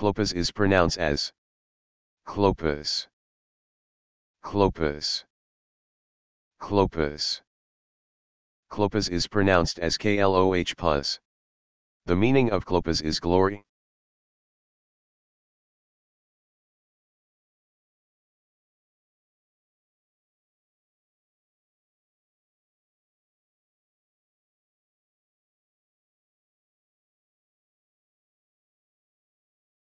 Clopas is pronounced as Clopas. Clopas. Clopas. Clopas is pronounced as Kloh pus. The meaning of Clopas is glory,